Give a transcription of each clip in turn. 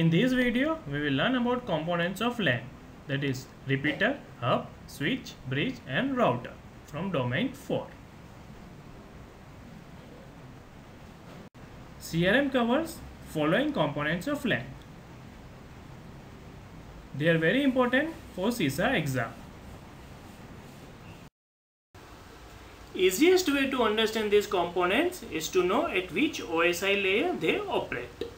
In this video, we will learn about components of LAN that is repeater, hub, switch, bridge and router from domain 4. CRM covers following components of LAN. They are very important for CISA exam. Easiest way to understand these components is to know at which OSI layer they operate.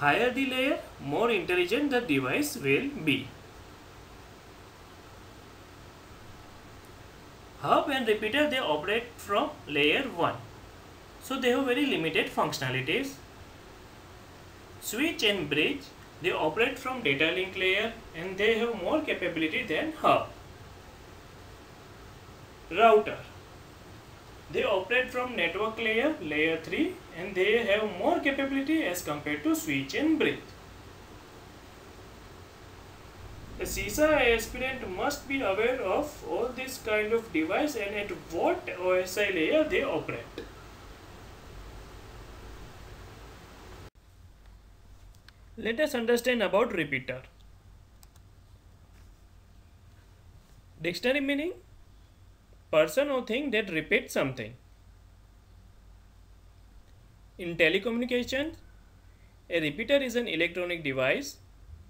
Higher the layer, more intelligent the device will be. Hub and repeater they operate from layer 1. So they have very limited functionalities. Switch and bridge they operate from data link layer and they have more capability than hub. Router they operate from network layer, layer 3 and they have more capability as compared to switch and bridge. The CISA aspirant must be aware of all this kind of device and at what OSI layer they operate. Let us understand about repeater. Dictionary meaning person or thing that repeats something. In telecommunications, a repeater is an electronic device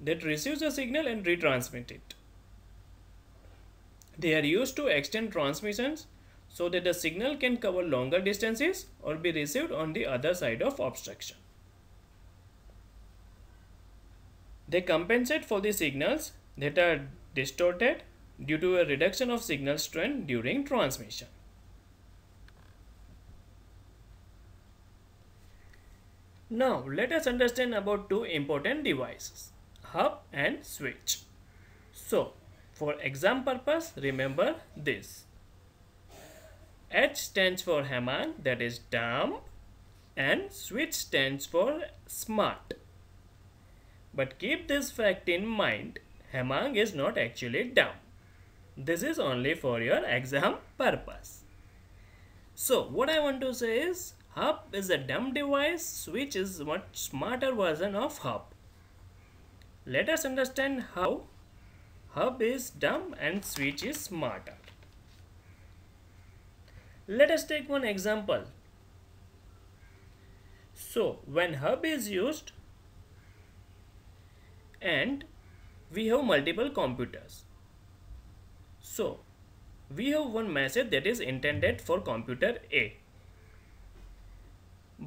that receives a signal and retransmits it. They are used to extend transmissions so that the signal can cover longer distances or be received on the other side of obstruction. They compensate for the signals that are distorted due to a reduction of signal strength during transmission. Now let us understand about two important devices, hub and switch. So for exam purpose remember this. H stands for Hemang that is dumb and switch stands for smart. But keep this fact in mind, Hemang is not actually dumb. This is only for your exam purpose. So what I want to say is hub is a dumb device switch is much smarter version of hub. Let us understand how hub is dumb and switch is smarter. Let us take one example. So when hub is used and we have multiple computers so we have one message that is intended for computer A.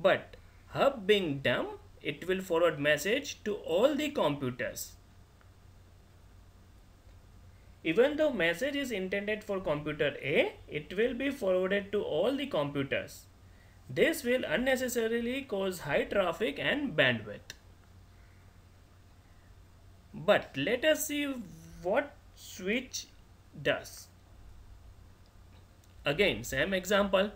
But hub being dumb, it will forward message to all the computers. Even though message is intended for computer A, it will be forwarded to all the computers. This will unnecessarily cause high traffic and bandwidth. But let us see what switch does. Again, same example.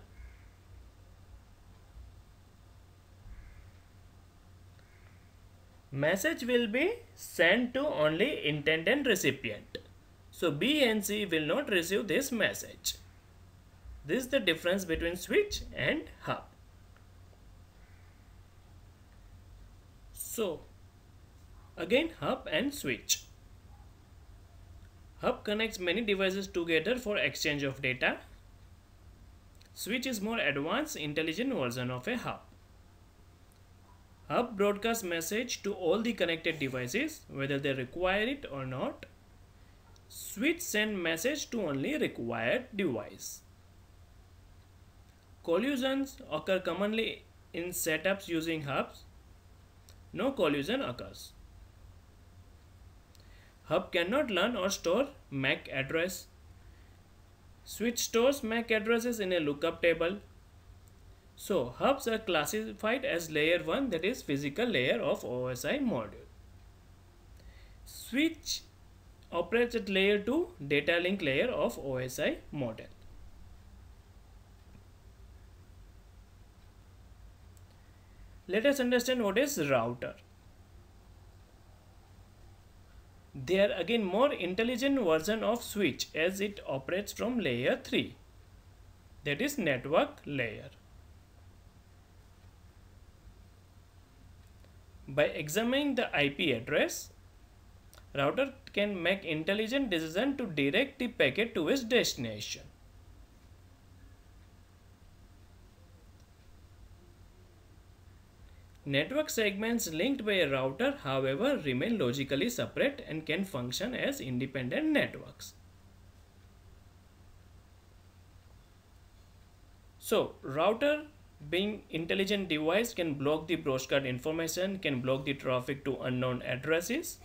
Message will be sent to only intended recipient. So B and C will not receive this message. This is the difference between switch and hub. So again hub and switch. Hub connects many devices together for exchange of data. Switch is more advanced, intelligent version of a hub. Hub broadcasts message to all the connected devices, whether they require it or not. Switch send message to only required device. Collisions occur commonly in setups using hubs. No collision occurs. Hub cannot learn or store MAC address. Switch stores MAC addresses in a lookup table. So hubs are classified as layer 1 that is physical layer of OSI model. Switch operates at layer 2 data link layer of OSI model. Let us understand what is router. They are again more intelligent version of switch as it operates from layer 3 that is network layer. By examining the IP address, router can make intelligent decision to direct the packet to its destination. Network segments linked by a router, however, remain logically separate and can function as independent networks. So, router being intelligent device can block the broadcast information, can block the traffic to unknown addresses.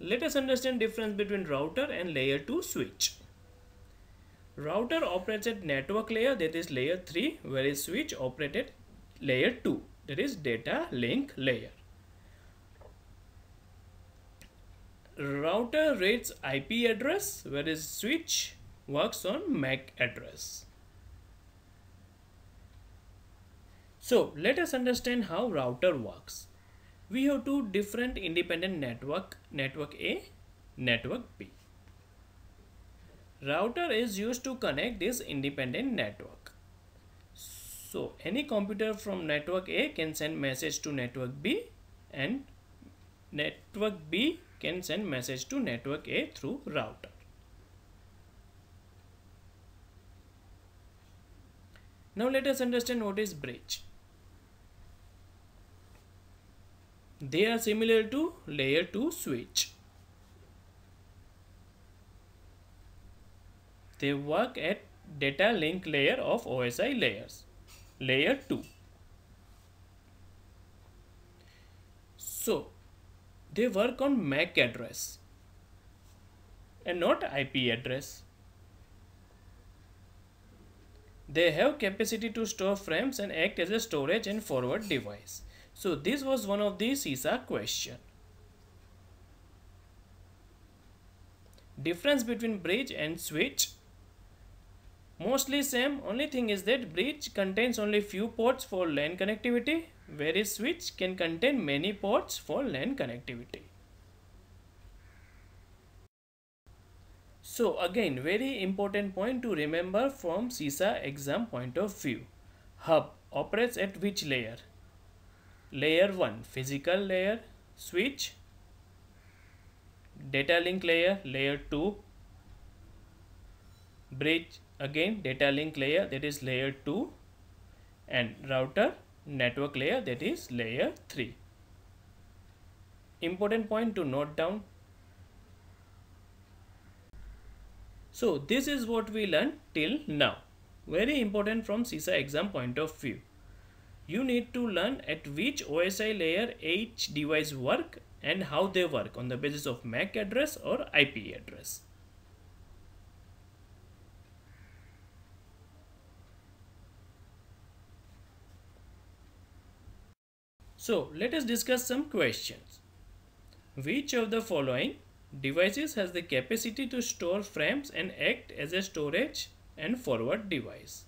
Let us understand difference between router and layer 2 switch. Router operates at network layer that is layer 3 whereas switch operated layer 2 that is data link layer. Router reads IP address whereas switch works on MAC address. So let us understand how router works. We have two different independent network, network A, network B. Router is used to connect this independent network. So any computer from network A can send message to network B and network B can send message to network A through router. Now let us understand what is bridge. They are similar to layer 2 switch. They work at data link layer of OSI layers, layer 2. So, they work on MAC address and not IP address. They have capacity to store frames and act as a storage and forward device. So this was one of the CISA question. Difference between bridge and switch Mostly same, only thing is that bridge contains only few ports for LAN connectivity, whereas switch can contain many ports for LAN connectivity. So again, very important point to remember from CISA exam point of view. Hub operates at which layer? Layer 1, physical layer, switch, data link layer, layer 2, bridge again data link layer that is layer 2 and router network layer that is layer 3 important point to note down. So this is what we learned till now. Very important from CISA exam point of view. You need to learn at which OSI layer each device work and how they work on the basis of MAC address or IP address So let us discuss some questions. Which of the following devices has the capacity to store frames and act as a storage and forward device?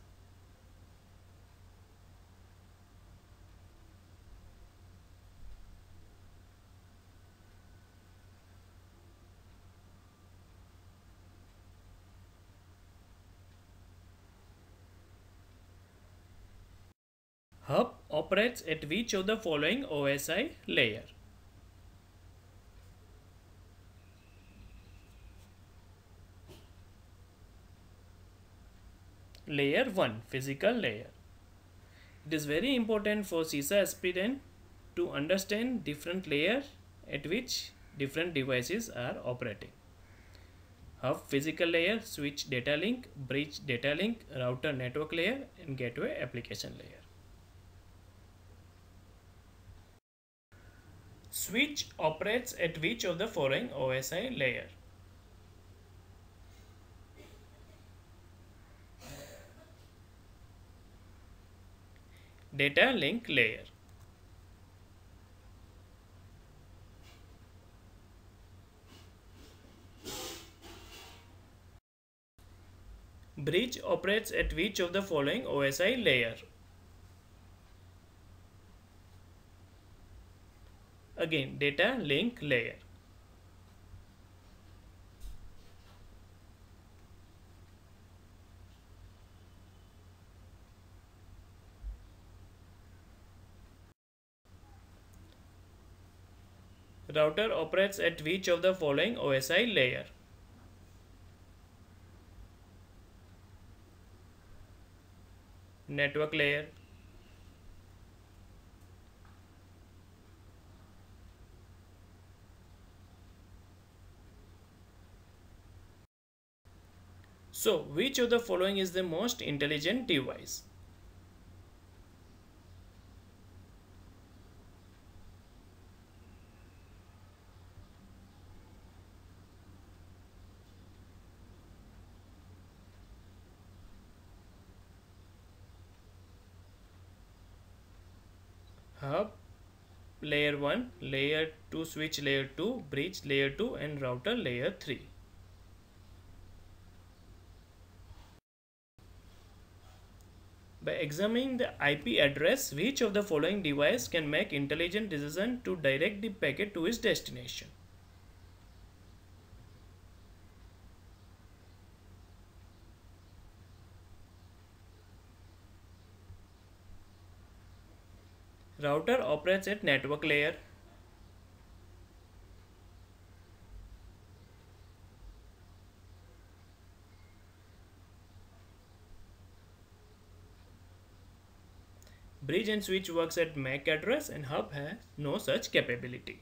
Hub operates at which of the following OSI layer? Layer 1 physical layer. It is very important for CISA aspirant to understand different layer at which different devices are operating. Hub physical layer, switch data link, bridge data link, router network layer and gateway application layer. Switch operates at which of the following OSI layer? Data link layer. Bridge operates at which of the following OSI layer? again data link layer. Router operates at which of the following OSI layer? Network layer, So, which of the following is the most intelligent device? hub layer 1 layer 2 switch layer 2 bridge layer 2 and router layer 3 by examining the IP address which of the following device can make intelligent decision to direct the packet to its destination Router operates at network layer. Bridge and switch works at MAC address and hub has no such capability.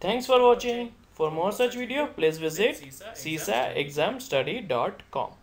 Thanks for watching. For more such video, please visit CISAexamstudy.com.